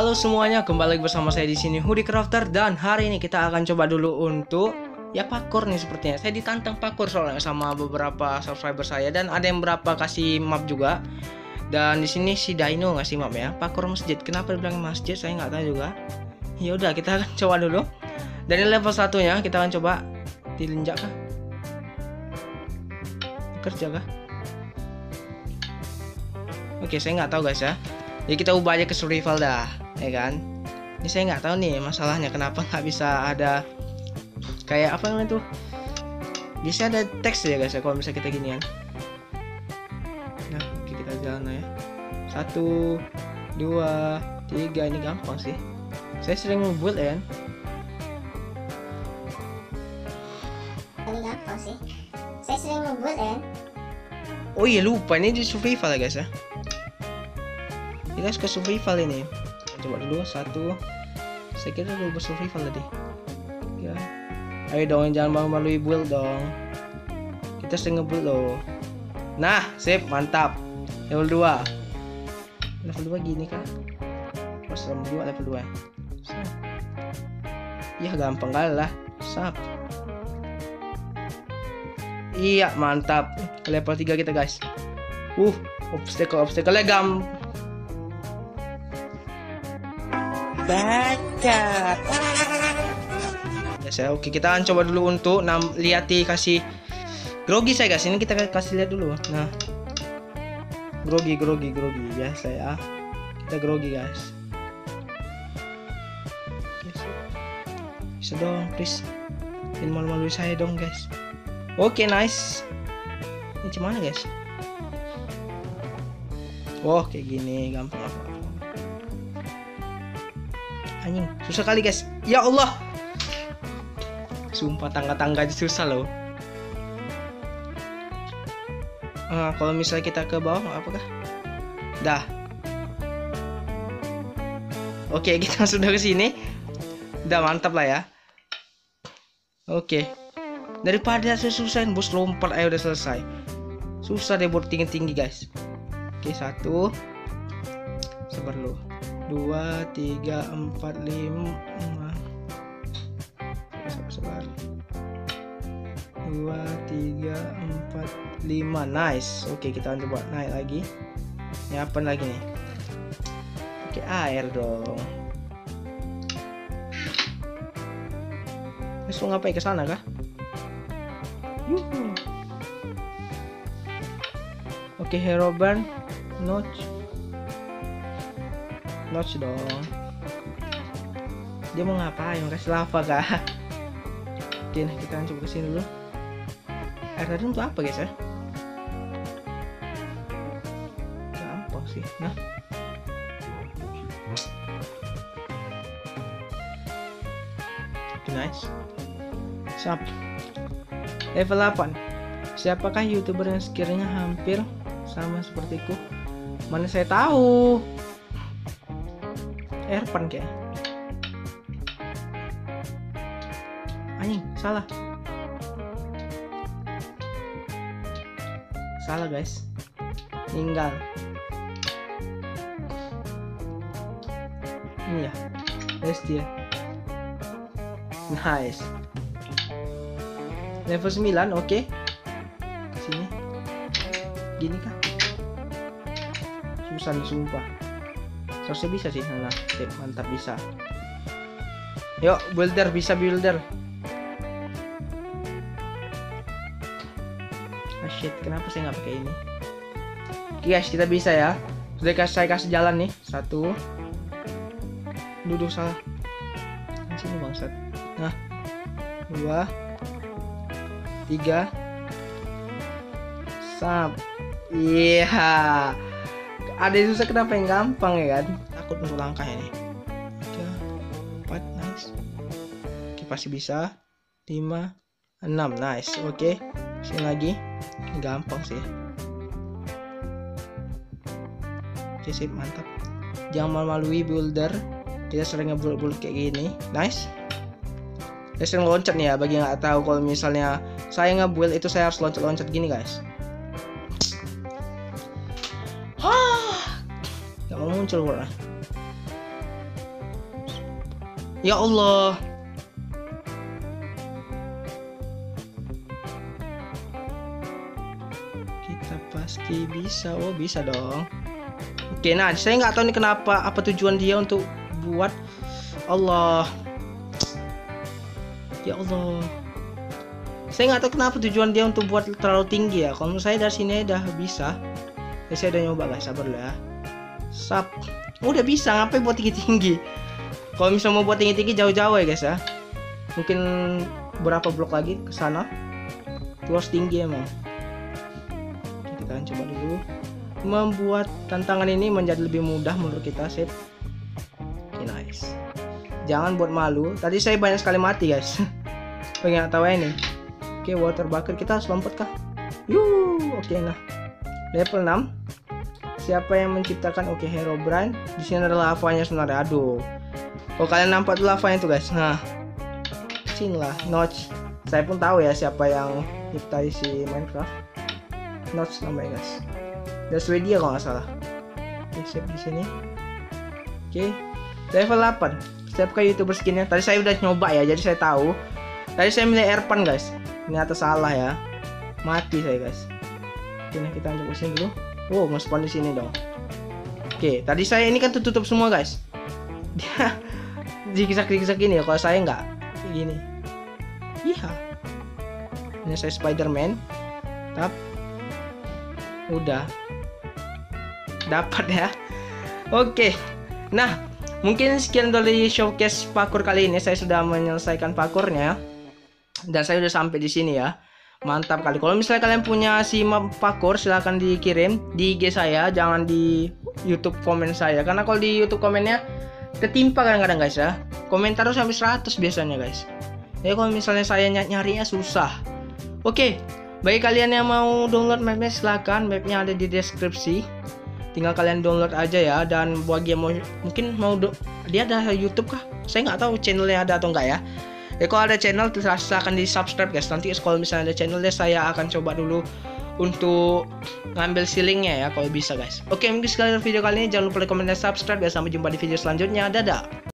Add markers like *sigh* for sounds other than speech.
Halo semuanya, kembali lagi bersama saya di sini Hoodie Crafter dan hari ini kita akan coba dulu untuk ya parkour nih sepertinya. Saya ditantang parkour soalnya sama beberapa subscriber saya dan ada yang berapa kasih map juga. Dan di sini si Dino ngasih map ya, parkour masjid. Kenapa dibilang masjid? Saya nggak tahu juga. Ya udah, kita akan *laughs* coba dulu. Dari level satunya kita akan coba dilinjak kah? Kerja kah? Oke, saya nggak tahu guys ya. Jadi kita ubah aja ke survival dah, ya kan? Ini saya nggak tahu nih masalahnya kenapa nggak bisa ada kayak apa namanya tuh? Bisa ada teks ya guys ya kalau misalnya kita ginian. Nah, oke kita jalan ya. Satu, dua, tiga ini gampang sih. Saya sering ngebuild ya kan. Ini gampang sih. Saya sering ngebuat ya. Oh iya lupa ini di survival ya guys ya. Kita ke survival ini. Coba dulu satu. Saya kira dulu bersurvival tadi. Ya. Ayo dong jangan malu malui build dong. Kita sering ngebuild loh. Nah, sip, mantap. Level 2. Level 2 gini kan? Pas level 2 level 2. Sap. Ya gampang kali lah. Sap. Iya, mantap. Level 3 kita, guys. Uh, obstacle obstacle gam. Baca. Ya, saya oke. Kita akan coba dulu untuk nam lihati kasih grogi saya guys. Ini kita kasih lihat dulu. Nah. Grogi, grogi, grogi. Ya. Kita grogi, guys. Bisa dong, please. Jangan malu-malu saya dong, guys. Oke, nice. Ini gimana, guys? Oh, kayak gini, gampang apa? Anjing, susah kali, guys. Ya Allah. Sumpah tangga-tangga aja susah loh. Ah, kalau misalnya kita ke bawah apakah? Dah. Oke, *laughs* kita sudah ke sini. Udah mantap lah ya. Oke daripada susah-susahin bos lompat ayo udah selesai susah deh buat tinggi-tinggi guys oke satu sabar lu dua tiga empat lima. Sabar sabar. Dua tiga empat lima. Nice. Oke kita coba naik lagi. Ini apa lagi nih? Oke air dong. Terus lu ngapain? Ke sana kah? Oke, hero burn, notch, notch dong. Dia mau ngapain? Kasih lava kah? Oke, nah kita coba ke sini dulu. Air tadi untuk apa guys ya? Gampang sih. Nah, nice. Siap level 8 siapakah youtuber yang sekiranya hampir sama sepertiku mana saya tahu Erpan kayak anjing salah. Salah guys. Tinggal ini ya yes dia. Nice. Level 9 oke. Okay. sini. Gini kah? Susah nih sumpah seharusnya bisa sih nah Oke, mantap bisa. Yuk builder bisa builder. Ah shit kenapa saya nggak pakai ini? Guys kita bisa ya. Sudah kasih saya kasih jalan nih. Satu. Duduk salah. Sini bangsat. Nah dua. Tiga. Sap iya. yeah. Ada yang susah kenapa yang gampang ya kan? Takut untuk langkah ini. Tiga empat nice. Oke pasti bisa. Lima enam nice. Oke sini lagi. Gampang sih. Oke sip mantap. Jangan malu-malui builder. Kita sering ngebuild kayak gini. Nice. Saya sering loncat nih ya bagi yang nggak tahu. Kalau misalnya saya nge-build itu saya harus loncat-loncat gini guys muncul bro Ya Allah. Kita pasti bisa. Oh, bisa dong. Oke, nah saya nggak tahu nih kenapa apa tujuan dia untuk buat Allah. Ya Allah. Saya nggak tahu kenapa tujuan dia untuk buat terlalu tinggi ya. Kalau menurut saya dari sini udah bisa. Ya, saya udah nyoba guys, sabar ya. Sap. Udah bisa, ngapain buat tinggi-tinggi? Kalau misalnya mau buat tinggi-tinggi jauh-jauh ya guys ya. Mungkin berapa blok lagi ke sana. Terus tinggi emang. Kita akan coba dulu membuat tantangan ini menjadi lebih mudah menurut kita, sip. Oke, nice. Jangan buat malu. Tadi saya banyak sekali mati, guys. *laughs* Pengen tahu ini. Oke, water bucket kita harus lompat kah? Yuh, oke nah. Level 6. Siapa yang menciptakan oke hero brand? Di sini ada lavanya sebenarnya. Aduh. Kalau kalian nampak tuh lavanya tuh, guys. Nah. Sini lah, notch. Saya pun tahu ya siapa yang nyiptai si Minecraft. Notch namanya, guys. Dan Swedia kalau nggak salah. Oke, save di sini. Oke, level 8. Setiap kayak youtuber skinnya. Tadi saya udah nyoba ya, jadi saya tahu. Tadi saya milih Erpan guys. Ternyata salah ya. Mati saya guys. Oke, nah kita coba sini dulu. Wow, mau spawn di sini dong. Oke, tadi saya ini kan tutup semua guys. Dia zigzag-zigzag gini ya. Kalau saya nggak gini. Iya. Ini saya Spiderman. Tap. Udah. Dapat ya. Oke. Nah, mungkin sekian dari showcase parkour kali ini. Saya sudah menyelesaikan parkournya. Dan saya udah sampai di sini ya. Mantap kali. Kalau misalnya kalian punya si map parkour silahkan dikirim di IG saya, jangan di YouTube komen saya. Karena kalau di YouTube komennya ketimpa kadang-kadang guys ya. Komentar tuh sampai 100 biasanya guys. Ya kalau misalnya saya ny nyarinya susah. Oke, bagi kalian yang mau download mapnya silahkan. Mapnya ada di deskripsi. Tinggal kalian download aja ya. Dan bagi yang mau mungkin mau dia ada YouTube kah? Saya nggak tahu channelnya ada atau enggak ya. Ya kalau ada channel silahkan di subscribe guys. Nanti kalau misalnya ada channelnya saya akan coba dulu untuk ngambil ceilingnya ya kalau bisa guys. Oke mungkin sekali video kali ini jangan lupa like, comment, dan subscribe ya. Sampai jumpa di video selanjutnya. Dadah.